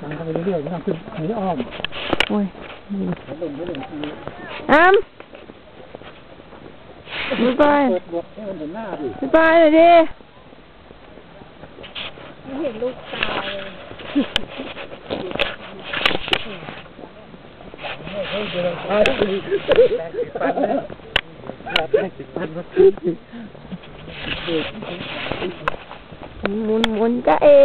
ทางเข้าไปเรื่อยๆไม่ต้องขึ้นหนีอ้อมโอ้ยอ้ามบ๊ายบายปิบ๊ายบายหนยดิไม่เห็นลูกตาเลยหมุนหมุนจ้เอ๊